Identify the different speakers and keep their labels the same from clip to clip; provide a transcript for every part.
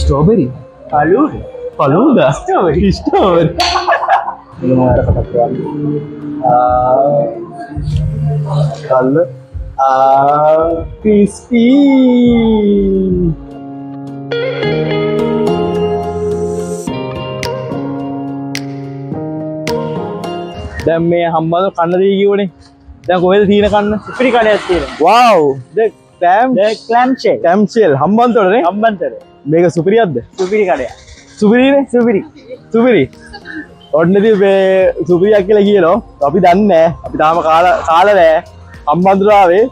Speaker 1: Strawberry
Speaker 2: කලු
Speaker 1: පලුද. ස්ටෝබරි කල්ල ක්‍රිස්පී දැම් මේ හම්බද කන්න දීකිවනේ දැ කොහෙද තිීන කන්න?
Speaker 2: පිරි කඩයක් තියෙන
Speaker 1: වව් තෑම්
Speaker 2: කලම්ෂේ
Speaker 1: ටැම්චෙල් හම්බන්තොටනේ
Speaker 2: අම්බන්තර
Speaker 1: මේක සුපිරියද්ද
Speaker 2: සුපිරි කඩය
Speaker 1: සුපිරීන?
Speaker 2: සුපිරි.
Speaker 1: සුපිරි. ඔන්නති සුපිරියක් කියල කියනවා. අපි දන්න අපි තාම කාල කාල නෑ අම්බන්දුරාවේ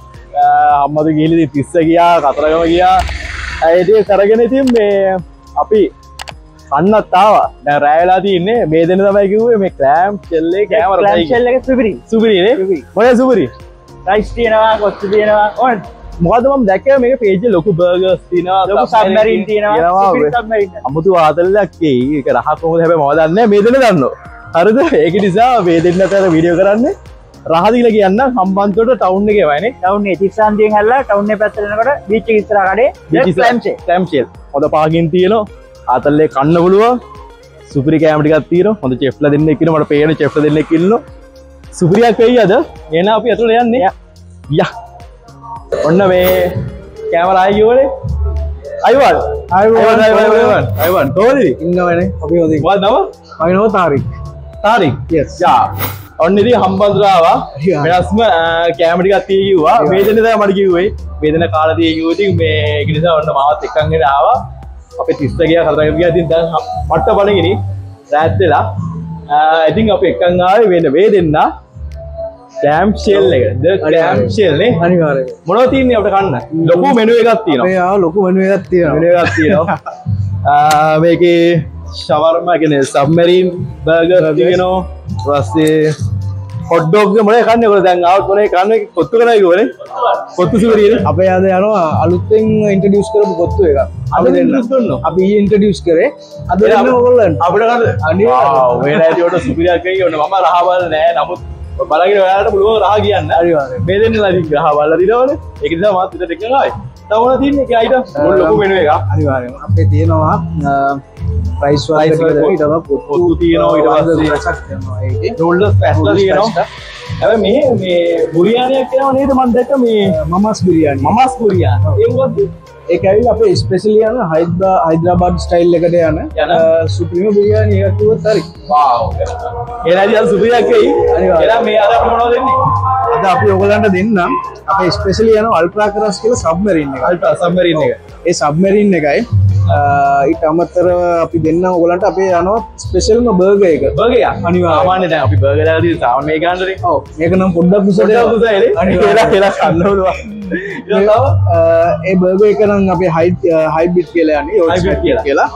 Speaker 1: අම්මද ගිලිදි තිස්ස ගියා කතරගම ගියා. ඇයට කරගෙන ඉතින් මේ අපි කන්නත්තාව දැ රෑලා තියන්නේ. මේ දෙන තමයි කිව්වේ මේ කෑම් කෙල්ලේ
Speaker 2: කලම්ෂෙල් එක සුපිරි. සුපිරි.
Speaker 1: මොය සුපිරි?
Speaker 2: රයිස් තියෙනවා කොස්තු තියෙනවා. ඕන්
Speaker 1: මොකදම දැක මේ පේජ ලොකු බර්ගස් තින
Speaker 2: ලොකු සබමරින් තියෙනවා.
Speaker 1: අමුතු ආතල්ලක්කේ එක රහත් මොද හැබ මවදන්න මේ දෙන දන්න. හරිද? ඒක නිසා වේදෙන්න්න තැර විඩියෝ කරන්න. රහදිල කියන්න හම්බන්තොට ටවුන් එක වයින
Speaker 2: ටවුන් තිස්සන්තියෙන් හල්ලා ටවුන්න පැත්තරනකට බීච් ස්තර කඩේ ලම්ෂේ
Speaker 1: තැම්චෙල් හොඳ පාගින් තියනවා. ආතල්ලේ කන්න පුළුව. සුපරි කෑමටිකත් තීර හොඳ චෙප්ල දෙන්න එකන මට පේන චෙප්ල දෙන්න කිල්ල සුපරියක් වෙයි අද එන අපි ඇතුළ යන්නේ. ය ඔන්න මේ කෑමරායෝනේ අයිවල්. අයිවන් අයිවන් අයිවන් තෝරි
Speaker 3: ඉන්නවන. අපි හොද
Speaker 1: වා නව
Speaker 3: මගනෝ තාරික්.
Speaker 1: තාරික්.
Speaker 3: Yes.
Speaker 1: යා. ඔන්න ඉති හම්බන්දුරාවා. වෙනස්ම කෑමටිකත් තියවා වේදනද මට කිව්වේ. වේදන කාලතිය යුවති මේ ගනිසා ඔන්න මවත් එක්කන්ගෙන ආවා. අප තිස්සගිය කරගිය තින් ද මට්ට බලගෙන රෑත්වෙලා ඉතින් අප එක්කංආාව වෙන වේ ටෑම් ශෙල් එක. ඩෑම් ශෙල්නේ
Speaker 3: අනිවාරය
Speaker 1: මොන තියන්නේ අපට කන්න? ලොකු මෙනුව එකක් තියෙනවා.
Speaker 3: ලොකු වනුවයක් තියෙන
Speaker 1: වෙන එකක් තියෙනවා. මේක ශවර්ම ගෙන සබමරීන් බර්ග තිගෙනවා රස්සේ හොඩ්ඩෝග මොන කන්න? කොට දැන් අවත් මොන කන්න කොත්තු කරයකවන කොත්තු සිවරීන
Speaker 3: අපේ අද යනවා අලුත්තෙන් ඉන්ටඩියස් කරපු කොත්තු එක
Speaker 1: අද දෙන්න.
Speaker 3: අපි ඉන්ටඩියස් කරේ. අද
Speaker 1: එයා
Speaker 3: යන්න ඔගොල්ලන්
Speaker 1: අපට
Speaker 3: අනිවාර්යෙන්.
Speaker 1: වේනට සුපිරයක්කයි ඔන්න මම රහබල නෑ. නමුත් බලගෙන ඔයාට පුළුව රහ කියන්න.
Speaker 3: අනිවාර්යෙන්.
Speaker 1: මේ දෙන්න ලදි ගහ බල්ල දිනවන. එකනිසා මාතත ටෙක්නයි තවන තින්න එක අයිට ලොකු වෙන එක
Speaker 3: අනිවාරයෙන් අපේ තියෙනවා ප්‍රයිස්
Speaker 1: Price වල පොත්තු තියෙනවා ඊට පස්සේ ඩොල්ඩ පැස්ල තියෙනවා. ඇ මේ මේ බුරියානයක් කියනව නේද මන්දක මේ?
Speaker 3: මමස් බිරියන්.
Speaker 1: මමස් පුරියා ඒවත්
Speaker 3: ඒකැවිල් අපේ ස්පෙසිලියන හයිද හයිදරාබාඩ් ස්ටයිල් එකට යන
Speaker 1: යන.
Speaker 3: සුප්‍රීම බිරියාන ඒකුව තරි
Speaker 1: ඒනදල් සුපියක්කයි එලා මේ අද මොනෝ දෙන්නේ?
Speaker 3: අද අපි ඔගලන්ට දෙන්නම් අපේ ස්පෙසිලියන අල්ප්‍රාකරස් කියල සබ්මරින්න
Speaker 1: අල්ට සම්මරින්න එක.
Speaker 3: ඒ සබ්මරින් එකයි. ඉට අමත්තර අපි දෙන්න ඔගලන්ට අපේ යනවා ස්පෙෂල්ම බර්ග එක.
Speaker 1: බගේ අනිවාමානය දැන් අපි බර්ගලාදී සාම මේ ගන්දරේ
Speaker 3: ඔව්. ඒක නම් පොඩ්ඩක් කුසට
Speaker 1: කියලා කියලා කන්නවලවා
Speaker 3: ඒ බර්ග එක නම් අපේ හයි හයිබිට් කියලා යන්නේ
Speaker 1: Hybrid කියලා.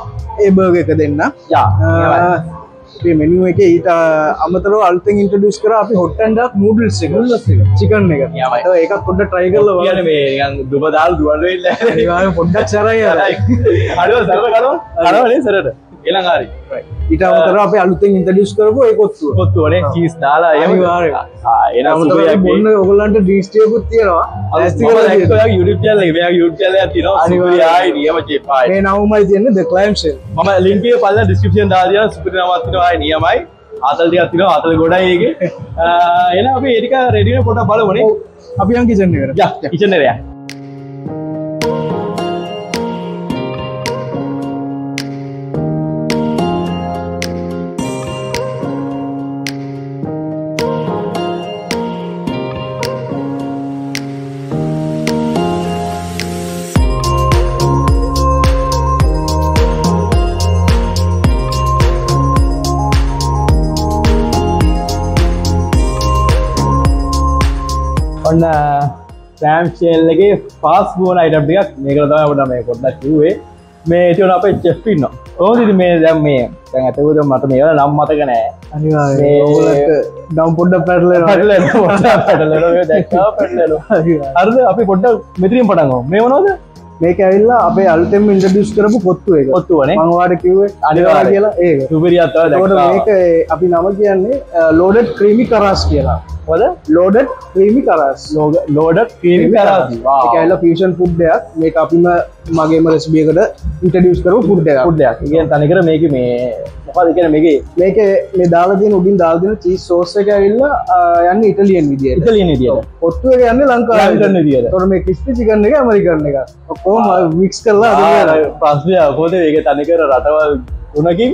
Speaker 3: ඒ බර්ග එක දෙන්න.
Speaker 1: යා
Speaker 3: මෙනුව එක ඊට අමතර අල්තෙන් ඉන්ටඩියස් කර අපි හොට්ටන්ඩක් නූඩල්ස් එක. චිකන් එක. ඒක පොඩ්ඩ ට්‍රයි කරල
Speaker 1: කියන මේ දුබදාල් දුවල්වෙල්ල
Speaker 3: පොඩ්ඩක් සරයි
Speaker 1: කරවනේ සරට එළඟාරි
Speaker 3: ඊට අමතර අප අලුතෙන් ඉන්ටඩියස් කරපු ඒකොත්තු
Speaker 1: පොත්තුවනේ චීස් දාලා එම
Speaker 3: අනිවාර්යෙන්.
Speaker 1: එන
Speaker 3: බොන්න ඔගොල්ලන්ට ඩීස්ටියකුත් තියෙනවා.
Speaker 1: යුටල යුටල තින අනිවරයායි නියම චේපායි
Speaker 3: මේ නවමයි තියන්නේ ද කලයිම්ෂල්
Speaker 1: මම ලින්ගේ පල්ල ඩිස්ක්‍රපෂන් දාදිය සුපිනවත්තිනවායි නියමයි ආතල්ති අත්තින අතල ගොඩයිගේ එන අප ඒරික රෙඩිය පොට බලවනේ
Speaker 3: අපි අං කිසන්නේ කර
Speaker 1: ඉචනරයා ඔන්න සෑම්ශේල්ලගේ පස් ගුවන අයිටටියක් මේකල තමයිට මේ කොඩ්ඩක් කිවේ මේ තිවන අපේ චෙප්පින්න ඕදිදි මේ දැම් මේ තැන් ඇතකුද මට මේ නම් මතක නෑ.
Speaker 3: අනිවාර්යෙන්.
Speaker 1: මේ-
Speaker 3: ඔයගොල්ලන්ට ඩවුන් පොඩ්ඩක් පැටලෙනවා.
Speaker 1: අරද අපි පොඩ්ඩ මෙතිරින් පටන්ගෝ මේ වනෝද
Speaker 3: මේක ඇල්ලා අපේ අලුතෙම ඉන්ටඩියස් කරපු පොත්තු එක. පොත්තුවන? මවාට
Speaker 1: කිවේ
Speaker 3: අනිවා කියලා ඒ
Speaker 1: සුපරිියත්ව
Speaker 3: මේක අපි නම කියන්නේ ලෝඩට් ක්‍රීමි කරස් කියලා.
Speaker 1: හොද
Speaker 3: ලෝඩට් ක්‍රීමි කරස්
Speaker 1: ලෝඩට් ක්‍රීමි කරස්
Speaker 3: ඇල්ල ෆිෂන් පුද්දයක් මේ අපිම මගේම රෙස්බියකට ඉන්ටඩියස් කරු පුඩ්ඩයක්
Speaker 1: පුඩ්ඩයක් ඉගෙන් තනිකර මේක මේ මොකද කියන මේක?
Speaker 3: මේක මේ දාලදින උඩින් දාල්දින චී සෝස එක ඇල්ල යන්න ඉටලියන් විදිිය
Speaker 1: ඉතලියන දිියට
Speaker 3: ඔත්තුව යන්න ලංකා
Speaker 1: කරන්න දිියට
Speaker 3: තොර මේ කිස්පි චිකන්න එක ඇමරිකරන්න එක. ඔක්කෝම වික්ස් කරලා
Speaker 1: ප්‍රශ්නය කෝද ඒක තනිකර රටවල්
Speaker 3: තුනකින්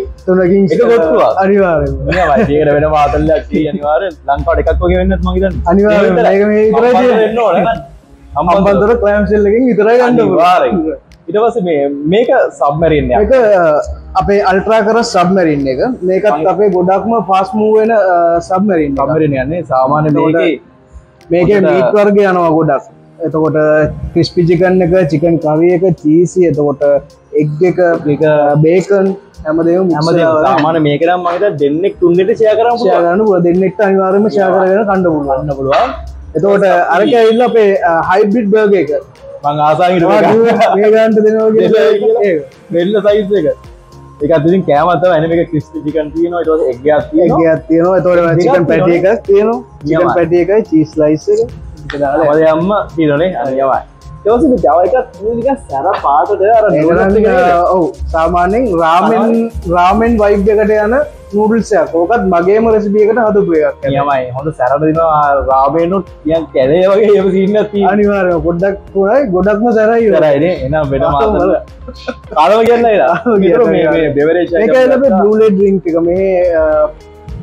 Speaker 1: එක ගොත්තුවක්.
Speaker 3: අනිවාරෙන්
Speaker 1: ඒකට වෙන මාතල්ලයක් අනිවාර ලංකාට එකක් වගේ වෙන්නත් මගේතන්
Speaker 3: අනිවාර්යෙන්. ඒක මේ විතරයි අම්බන්තර කලෑම්සෙල්ලකින් විතරයි ගන්න
Speaker 1: ඉටවස මේ මේක සබ්මරින්න
Speaker 3: එක අපේ අල්ට්‍රා කර සබ්මරින් එක. මේකත් අපේ ගොඩක්ම ෆාස් මූවෙන සබ්මරින්
Speaker 1: සම්මරන යන්නේ සාමාන්‍ය මේක
Speaker 3: මේක මීට වර්ග යනවා ගොඩක්. එතකොට ක්‍රිස්පිචිකන් එක චිකන් කවිය එක චීසි එතකොට එග් එක බේකන් හැමදේම
Speaker 1: හැමද සාමාන මේකනම් මගේට දෙන්නෙක් තුන්නෙට ෂය කරම්
Speaker 3: ෂයාගන්න පුල දෙන්නෙක්ට අනිවාර්යම ෂයා කරගෙන කණ්ඩ
Speaker 1: ගන්න පුළුවන්
Speaker 3: එතෝට අරක ඉල්ල අපේ හයිබිට් බර්ග එක.
Speaker 1: මං
Speaker 3: ආසාගට
Speaker 1: වෙල්ල සයිස් එක. එකතිින් කෑමත ඇන එක ක්‍රිස්ටිකන් තියන
Speaker 3: එකත් තියෙනවා. තොට චිකන් පැටිය එකක් තියෙනවා. පැටිය එකයි චීස් ලයිස් එක.
Speaker 1: අම්ම පිරනේ අයවා දවස ජවකත් නික සැර පාටට අර
Speaker 3: ඔවු සාමාන්‍යෙන් රාමෙන් රාමෙන් වයිද්‍යකට යන චූරල්සයක් ඕකත් මගේම රැසිපියකට හතුපුයක්
Speaker 1: යමයි හොඳ සැරදින රාබේනුත් කියන් කැලේ වගේ ය සින්න
Speaker 3: අනිවාර පොඩ්ඩක් පුරයි ගොඩක්ම සැරයි
Speaker 1: රයින එනම් වෙන මාතල අලව කියන්න බෙවරේ
Speaker 3: ලේ. ඩිංක මේ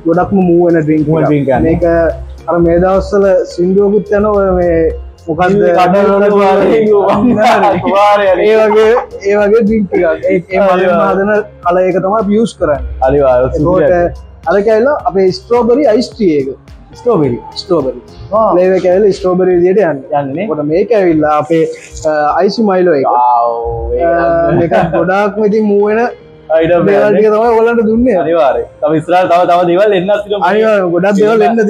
Speaker 3: ගොඩක්ම මූුවන
Speaker 1: ඩිංක් ික
Speaker 3: අර මේ දවස්සල සින්දුවකුත් යන මේ මොකක්ද
Speaker 1: කඩවල වාරය
Speaker 3: ඒ වගේ ඒ වගේ මලින්ම හදන කල එක තමයි පියස් කරන්න.
Speaker 1: අනිවා
Speaker 3: එතකොට අර කැල්ල අපේ ස්ට්‍රෝබරි අයිස්ටිය එක. ස්ටෝබරි ස්ටෝබරි ලේව කැල්ල ස්ටෝබරි දියට යන්න.
Speaker 1: යන්නේ
Speaker 3: කොට මේක ඇවිල්ලා අපේ අයිසි මයිලෝ එක. ගොඩාක් ඉතින් මූුවෙන ඔලට දුන්න.
Speaker 1: අනිවාරය තම ස්රා තව තම දෙවල් එන්න
Speaker 3: ගොඩක් දෙවල් එන්න ද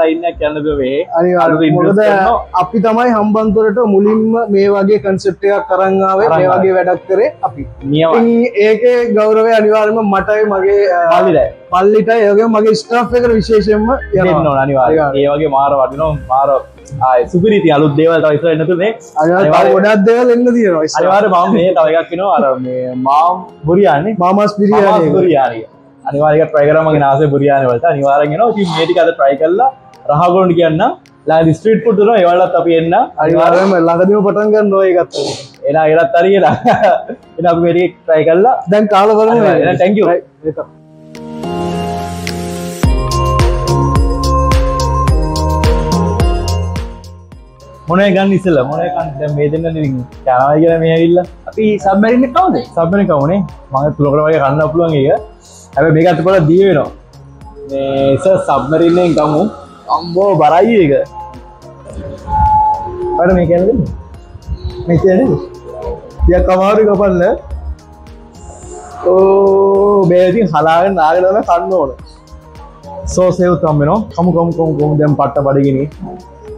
Speaker 1: ලයින්න
Speaker 3: කැන්නවේ
Speaker 1: අනිවාරද
Speaker 3: අපි තමයි හම්බන්තුරට මුලින්ම මේ වගේ කන්සෙප්ටයක්
Speaker 1: කරන්නාව
Speaker 3: මේ වගේ වැඩක් කරේ අපි. නිය ඒක ගෞරවය අනිවාර්ම මටයි මගේ
Speaker 1: පල්ලිට
Speaker 3: පල්ලිට යගේ මගේ ස්ටා් එක
Speaker 1: විශේෂෙන්ම
Speaker 3: යන්න
Speaker 1: අනිවාර ඒ වගේ මාර වටිනෝ මාරෝ සුපිරිති අලුත් දේවල්
Speaker 3: ටයිස්රන්න තුනේ ගොඩක් දේවල් එන්න තියෙනවා
Speaker 1: අනිවාර මම මේ තවයක්කින අර මාම් බුරියන්නේ
Speaker 3: මාමස්
Speaker 1: පිරිය බුරියාරිය අනිවාරක ප්‍රයිකරමගේ නාස බුරියාන වලට. අනිවාරගෙන මේටික අද ප්‍රයි කල්ලා රහගොන්ඩ කියන්න. ලා ස්ට්‍රීට් පුටන ඒවලත් අපි එන්න.
Speaker 3: අනිවාරම ලඟදම
Speaker 1: පටන්ගන්න නොයගත්ත එලා එලත් අරියලා එ වැඩි ට්‍රයි කල්ලා
Speaker 3: දැන් කාල කරන ටැංකයි
Speaker 1: මොන ගන්න ඉසල මොනකන්ද මේ දෙන්න චානාව කියන මේ ඇවිල්ල.
Speaker 2: අපි සබැරින්න කවද?
Speaker 1: සබන කවනේ? මඟ තුළකරමගේ කන්න පුළුවන් එක ඇබ මේ අතපල දිය වෙනවා. ඒස සබමරන්නේ ගමු. අම්බෝ බරයි එක පට මේ කැ මෙච ය කමාරු කපන්න. ඕ බේතින් හලාගෙන නාගලම කන්න ඕන. සෝසයවුත් අම්මෙනවා කමු කමු කොම් කොම්. දැම් පට්ට බඩගෙන.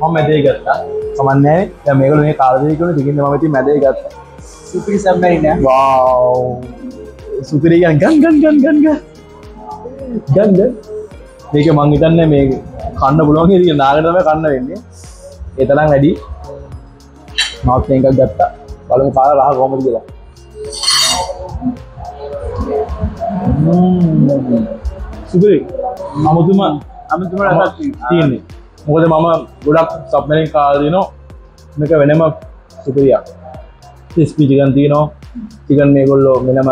Speaker 1: මම මැදේ ගත්තා. කමන්නෑ දැන් මේගොල්ලෝ මේ කාලේ කියන දෙකින් මම ඉතින් මැදේ ගත්තා.
Speaker 2: සුපිරි සම්මරි
Speaker 1: නෑ වාව් සුපිරි ගන් ගන් ගන් ගන් ගන් ගන්. ගන් මේක මං හිතන්නේ මේ කන්න පුළුවන් කියලා නාගට තමයි කන්න වෙන්නේ. ඒ තරම් වැඩි. මවුත් එකක් ගත්තා. බලමු කාලා රහ කොහමද කියලා. සුපිරි. අමුතුම.
Speaker 2: අමුතුම
Speaker 1: රසක් තියෙන්නේ. මොකද මම ගොඩක් සබ්මරින් කාලදිනෝ මේක වෙනම සුපිරියක්. ස්පි චිකන් තියනවා. චිකන් මේ ගොල්ලෝ මෙනම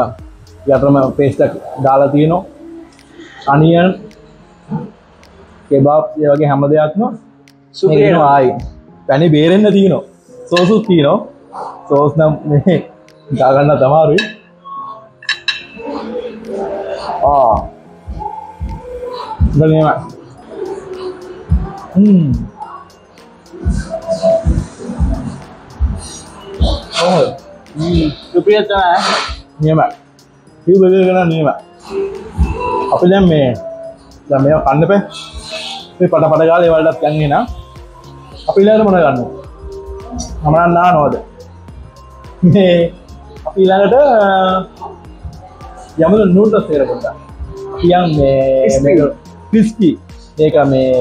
Speaker 1: යටම පේස්ටක් දාලා තියනවා. අනියන් කෙබාප් ඒ වගේ හැම දෙයක්ම
Speaker 2: සුපිරි
Speaker 1: ආයි. පැණි බේරෙන්න්න තියනවා. සෝසුත් තියනවා. සෝස් නම් මේ ගාගන්න තමාරුයි ආ දනීම
Speaker 2: සුපිරිය තමයි
Speaker 1: නියම කිව්බගෙන නියම අපි දැන් මේ දැන් මේවා කන්න පේ මේ පට පට ගාලා ඒ වලටත් යන්නේ නා අපි ඊළඟට මොනවද ගන්න මම නානවද මේ අපි ඊළඟට යමුද නූඩල්ස් එක පොඩ්ඩක් අපි යන් මේ. මේක ක්‍රිස්පි මේක මේ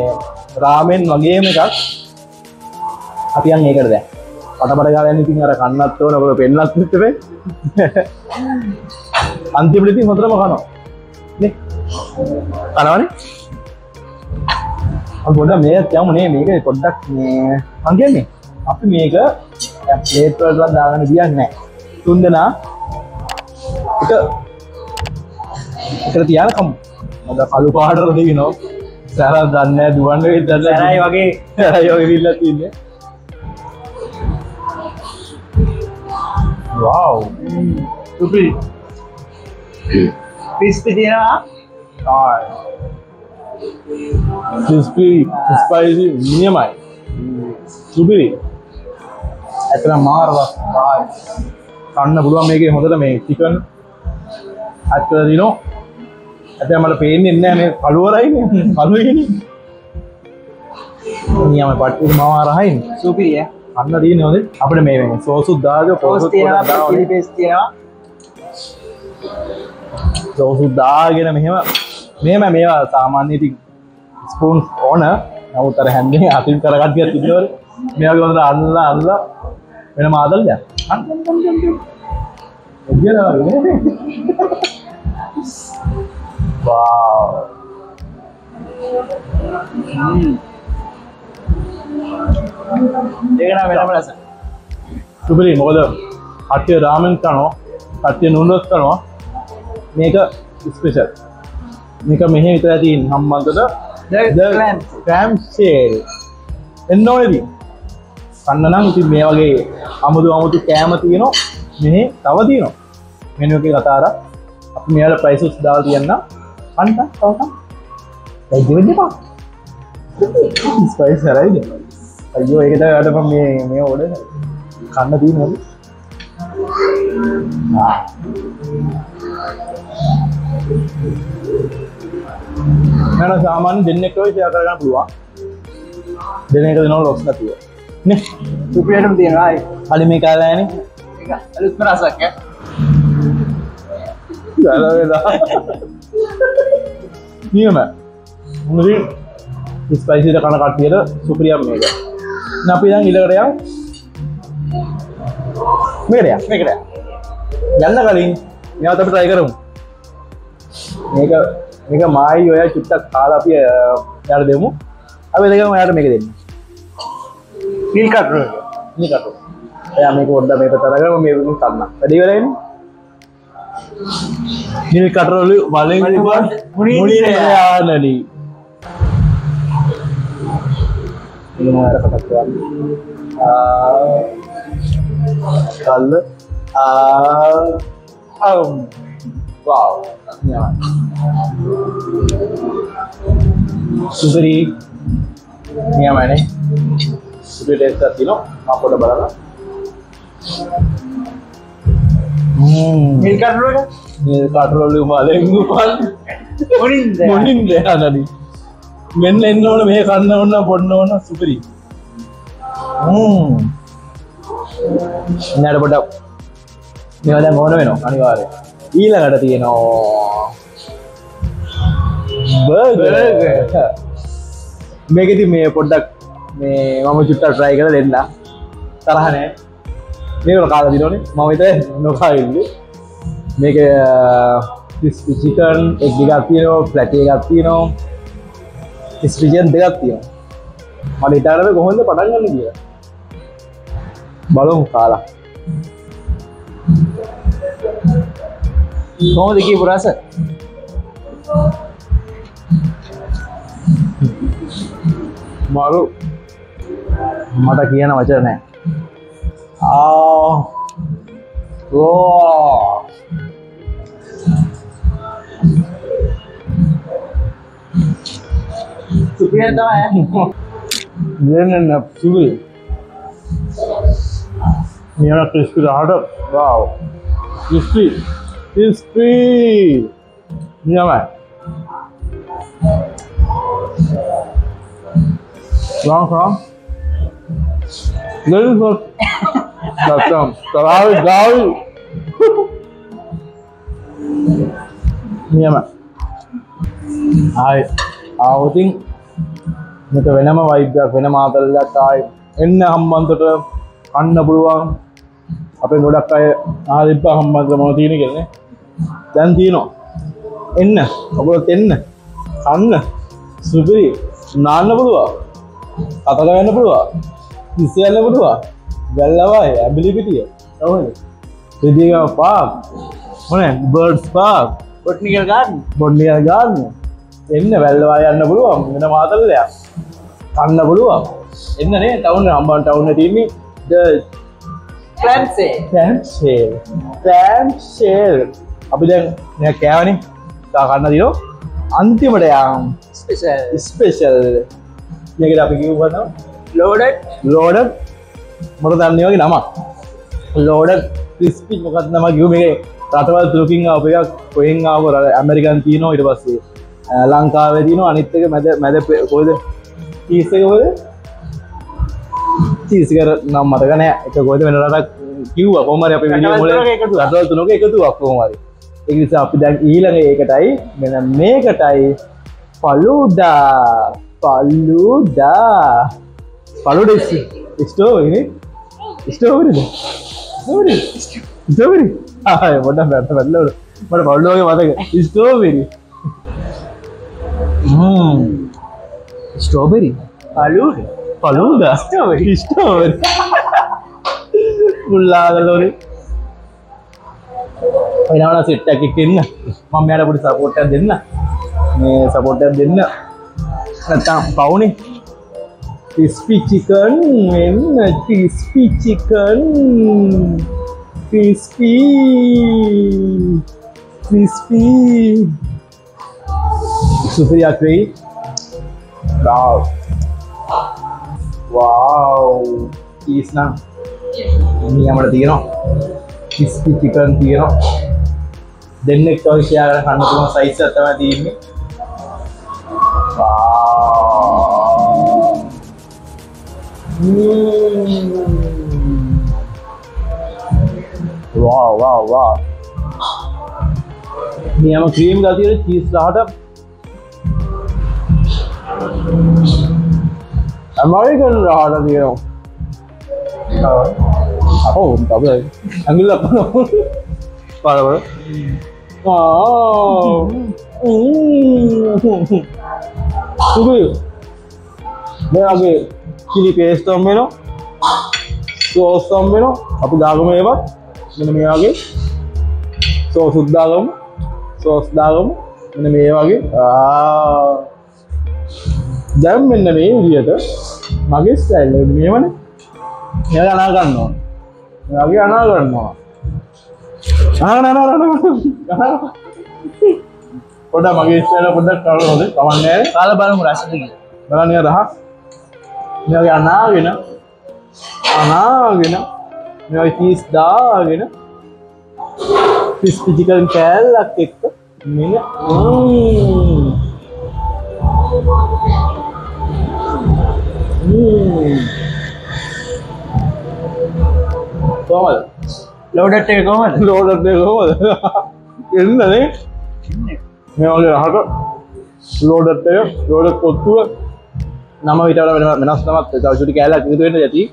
Speaker 1: රාමෙන් වගේම එකක්. අපියන් ඒකට දැ පටපට කාලයන්න ඉතින් අර කන්නත් ඕන ඔබ පෙන්න්නත් විතරේ අන්තිපිටි හොතරම කනවා. නේ? කනවනේ? ගොඩ මේ යමුණේ මේක පොඩ්ඩක් මේ අන්ගන්නේ අපි මේක පේටවලට දාගන්න දියන්න තුන් දෙනා එක එකට තියන කම්. මොද කලු පාටර දෙනෝ සැර දන්න දුවන්න දන්න
Speaker 2: සැරයි වගේ.
Speaker 1: යොගවිල්ල තින්නේ වව්
Speaker 2: සුපි පිස්පි තියෙනවා.
Speaker 1: ක්‍රිස්පී ස්පයිසි නියමයි සුපිරි ඇතන මාර්වක් කන්න පුළුවන් මේක හොඳට මේ චිකන් අත්ව දිනෝ ඇත මට පේෙන් එන්න මේ කළුවරයි කලුගෙන නියම පට්ට මවාරහයි
Speaker 2: සුපිරිය.
Speaker 1: අන්න දී නොද අපට මේ සෝසුත් දාග
Speaker 2: පෝස් තියෙනවා පිලි පේස් තියෙනවා.
Speaker 1: සෝසුත් දාගෙන මෙහෙම. මෙම මේවා සාමාන්‍යති ස්පූන් ඕන. නමුත්තර හැන්ගේ අතින් කරගත්ය තිබවර මේක හොඳ අල්ල අල්ල වෙන මාදල්ය
Speaker 2: ඒකන වෙනම ලස
Speaker 1: සුපරි මොකද අට්ටය රාමෙන් කනෝ කට්ටය නුන්ඩොස් කනවා මේක ස්පේෂල් මේක මෙහ විතර ඇතින් හම්බන්තද ්‍රම් සේල් එන්න ඕනදී? කන්න නම් ඉතින් මේ වගේ අමුදු අමුතු කෑම තියනවා. මෙහෙ තව තියනවා. මෙනුවක කතාර අප මෙයාට ප්‍රයිසුස් දාල් තියන්න අන්ට තවතම් ඇජවෙන්න පා ස්පයි සරයිද අයෝ ඒකට වැටප මේ මේ ඕඩ කන්න දී නොද මන සාමාන්‍ය දෙන්නෙක්ව ෂය කරගන්න පුළුවන්. දෙන එක දෙනව ලොස් නැතිව. නේ?
Speaker 2: සුපියටම තියෙනවා
Speaker 1: අලි මේ කාලායන
Speaker 2: අලුත්ම රසක්
Speaker 1: නියම. මුදි ස්පයිසිට කන කට්ටියට සුපරියම් මේක. අපි දන් ඉලකටයක් මේකටයක් මේකට යන්න කලින් මෙයාත අපි ට්‍රයි කරමු. මේක මේක මයි ඔය චුට්ටක් කාලාපිය යට දෙමු. අප දෙකම යට මේක දෙන්න.
Speaker 2: පිල් කටර
Speaker 1: මේකට එයා මේක ඔොඩ්ඩ මේක තරගම මේ කන්න වැඩිවරෙන් හිල් කටරොලු වලින් මුණියානලී කල්ල සුපරී නියමනේ සුපිටෙස් තින අපොට බලන්න
Speaker 2: මිල් කටරුවට
Speaker 1: කටරොල්ලු මලෙංගු පල්
Speaker 2: මුලින්ද
Speaker 1: මොඩින් දෙයානදී මෙන්න එන්න ඕන මේ කන්න ඔන්න පොඩ්න ඕන සුපරි නට පොටක් මෙවද මෝන වෙන අනිවාරය ඊලකට තියෙනවා මේකති මේ පොඩ්ඩක් මේ මම චුට්ට ට්‍රයි කර දෙන්න තරහනෑ මේක කාල දිනනේ මමත නොකාවිල්ලි මේක චිකන් එක් එකක් තියනවා පලටේ එකක් තියනවා. ස්ට්‍රිජන් දෙකක් තියෙනවා. මට ඉතාරම කොහොඳ පටන්ගන්න කිය බලුම් කාලා.
Speaker 2: කොහොම දෙකී පුරාස
Speaker 1: මරු. මට කියන වචර නෑ. ආ ඕ
Speaker 2: සුපිය තමයි
Speaker 1: දෙන්න සුබි නියන ක්‍රිස්පි හට වාව ක්‍රිස්පි ක්‍රිස්පී නියමයි Wrong, wrong. This is what. That's um. Salawi, Salawi. නියම ආයි අවතින් මේක වෙනම වෛද්‍යයක් වෙන මාතල්ලක් ආයි එන්න හම්බන්තොට කන්න පුළුවන් අපේ ගොඩක් අය ආලිප්ප හම්බන්ත මොන තියෙන කියන්නේ දැන් තියෙනවා එන්න ඔබලත් එන්න කන්න සුපිරි නාන්න පුළුවන් කතක වෙන්න පුළුවන් ඉස්ස යන්න පුළුවන් වැල්ලවයි ඇබිලි පිටිය. විදික පාක් මොන? බර්ඩ්ස් පාක්
Speaker 2: බොට්නිකල් ගන්න
Speaker 1: බොඩ්ලිය ගන්න එන්න වැල්ලවා යන්න පුළුවන්. වෙන මාතල්ලයක් කන්න පුළුවන්. එන්නනේ තවුන්න හම්බන් ටවුන්න තින්නේ තැන්ශේල් අපි දැන් කෑවනි. කන්න දිරෝ අන්තිමට යාම්.
Speaker 2: ස්පෙෂල්
Speaker 1: යකට අපි කිව්වන
Speaker 2: ලෝඩට්
Speaker 1: ලෝඩ මොට දන්න වගේ නම ලෝඩ ක්‍රිස්පි මොකත් නම කිව මේ රටවල් තුරකින් අප එකක් කොහෙන් ආව ර ඇමරිකන් තියනෝ ඉට පස්සේ. ලංකාව තින අනිත්තක මැද මැද කොද ඒසකවද චීසිකර නම් මතකන එක ගොද වෙන රටක් කිව් අපොමර අප
Speaker 2: රටවල් තුනක
Speaker 1: එකතු අක්කෝමරි එනිසා අපි දැන් ඊළඟ ඒකටයි මෙන මේකටයි පලුඩා පල්ලුඩා පලුඩ ස්ටෝවන ස්ටෝවරිද ස්ටෝවරි ආය මොඩ පැට පැල්ලවල මට පල්ලෝගේ මතක ස්ටෝවරි ස්ටෝබෙරි
Speaker 2: අලු
Speaker 1: පලුද ස්ටෝවරි පුල්ලාදලෝරි එනවන සිට්ටක් එන්න මම යට පුඩි සපෝට්ටක් දෙන්න මේ සපෝට්ටක් දෙන්න නැතම් පවුනේ ක්‍රිස්පි චිකන් එන්න ක්‍රිස්පි චිකන් ක්‍රිස්පි ක්‍රිස්පි සුපරියක් වෙයි වාව් වාව් චීස් නම් නියමට තියෙනවා කිස්පි චිකන් තියෙනවා දෙන්නෙක් ටෝෂයාගෙන කන්න පුළුවන් සයිස් එක තමයි තියෙන්නේ වා වා වා නියම ක්‍රීම් ගතියට චීස් ලහට ඇමරිකන් රහට තියෙනවා අපෝ තබ ඇඟිල්ල පරවර සුබය මෙයාගේ කිලි පේස්තම් වෙන සෝස්තම් වෙන අපි දාගම ඒවත්. මෙන මෙයාගේ සෝ සුද්දාගම සෝස්දාගම මෙන මේ වගේ. දැම් මෙන්න මේ විදියට මගේ ස්ටැල්ල මේමන එය අනා ගන්නවා. එයාගේ අනා ගන්නවා. පොඩ මගේ ස්ටල පොඩක් කරනොද කවන්නේ
Speaker 2: කාල බලමු රසද කියලා.
Speaker 1: බලනය රහ මෙගේ අනාගෙන අනාගෙන මෙ තිස් දාගෙන පිස්පිචිකල් කෑල්ලක් එක්ක මෙ කොමල්
Speaker 2: ලෝඩට් එක කොහමද?
Speaker 1: ලෝඩත් කොමද එන්නනේ. මේ වගේ රහට ලෝඩත් එක ලෝඩ කොත්තුව නම විට වෙන වෙනස් නමත් දවසුටි කෑලක් විතුවෙන්න ඇති.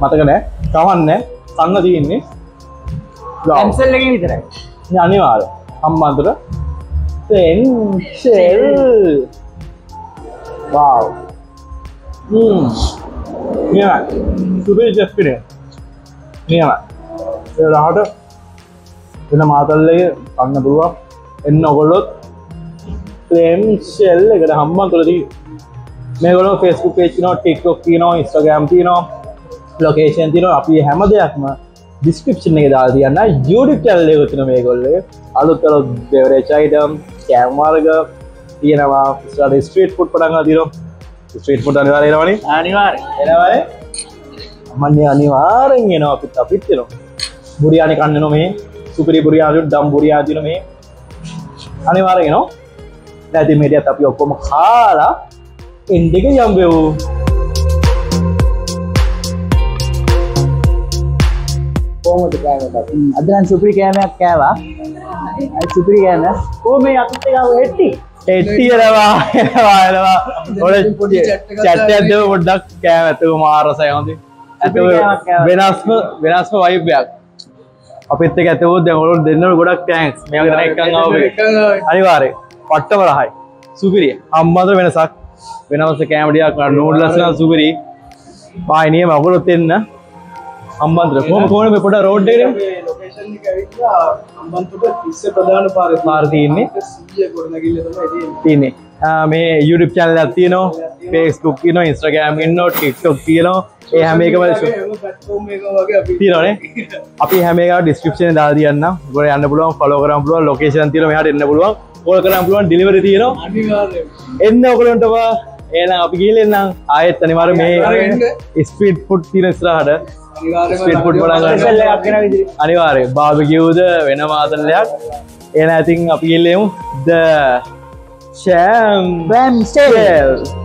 Speaker 1: මතක නෑ කවන්න කන්න තියෙන්නේ
Speaker 2: එකේ විතරයි.
Speaker 1: අනිවාර හම්බන්තර සෙන්ශෙල් වාව් සුපේ ජස්පිනේ නියමයි රහට වෙන මාතල්ලගේ කන්න පුළුවන්. එන්න ඔකොල්ලොත් ක්ලේම් ශෙල් එකට හම්බන් තුළදී මේගොල ෆෙස්කු පේච්නෝ ටික්කොක් තියනවා ඉස්ටගෑම් තියනවා ලොකේෂන් තින අපි හැම දෙයක්ම ඩිස්ක්‍රපෂන් එක දා තියන්න. යුඩි කැල්ලය ගොතින මේ කොල්ලේ අලුත්තල දෙවරේචයිටම් කෑම්මාර්ග තියෙනවා. ස්ට ස්ට්‍රීට් පුට් පටන්ග තිර ස්ට්‍රීට් පුට අනිවාරේනවනි
Speaker 2: අනිවාර්ය.
Speaker 1: එනවයි මන්‍ය අනිවාරෙන් එනවා අපිත්. අපිත්තිනවා බුරියානි කන්න නොමේ. සුපරි බුරියාජුත් දම් බුරියාජන මේ අනිවාරගෙනවා නැති මේටියත් අපි ඔක්කොම කාලා එන්ඩික යම්බෙවූ
Speaker 2: කොහොමද කෑමට? අද නම් සුපිරි කෑමක් කෑවා. සුපිරි කෑම. ඕ මේ ආව හෙට්ටි.
Speaker 1: එට්ටියනවා එනවා එනවා ඔොල
Speaker 3: පොඩි chat එකක්
Speaker 1: චැට්ට
Speaker 3: දාන්න.
Speaker 1: ඇද පොඩ්ඩක් කෑ ඇතව මාරසය හොඳ. වෙනස්ම වෙනස්ම වයිපයක් අපිත් ඇතවෝ දැවලු දෙන්නට ගොඩක් ටෑන්ක්ස් මේ අනිවාරය පට්ටම රහයි සුපිරිය අම්මද වෙනසක් වෙනවස කෑමටියක් නෝඩ් ලස්සන සුපිරි. පායිනිය මගුලොත් එන්න අම්බන්ත්‍ර කෝම කෝන පොට රෝඩ්ඩ
Speaker 3: ලොකේෂන් එක? ඇවිල්ලා අම්බන්තොට තිස්ස ප්‍රධාන පාරේ
Speaker 1: පාර තියෙන්නේ.
Speaker 3: 100 ගොඩනැගිල්ල තමයි තියෙන්නේ.
Speaker 1: තියන්නේ. මේ YouTube චැනල් ඇතියනවා ෆේස්බුක් කියන ඉස්ට්‍රගෑම් ඉන්න ටික්ටොක් කියනවා. ඒ හැම එකම
Speaker 3: වගේ හැම platform එකම වගේ අපි
Speaker 1: තියනේ අපි හැම ඩිස්ක්‍රපෂන දාතියන්න ගොඩ යන්න පුළුවන් ෆලෝ කරම් පුළුවන් ලොකේෂන් තියන හට එන්න පුළුවන්. කෝල් කරම් පුළුවන් ඩිලිවරි තියෙනවා. එන්න ඔකලන්ටවා ඒනම් අපි කියලෙන්නම් ආයෙත් අනිවාර මේ ස්පීඩ් පුට් තින ස්රහට
Speaker 3: අනිවාර්යයෙන්ම
Speaker 1: ස්පීඩ් පුට්
Speaker 3: අපිට
Speaker 1: බලා
Speaker 2: ස්පෙෂල්
Speaker 1: ගන්න
Speaker 2: එකක් ගෙන විදිහට.
Speaker 1: අනිවාරය බාභකිවූද වෙන මාතලයක් එන ඇතින් අපි කියල්ලෙමු ද ෂෑම්
Speaker 2: stay.
Speaker 1: Well.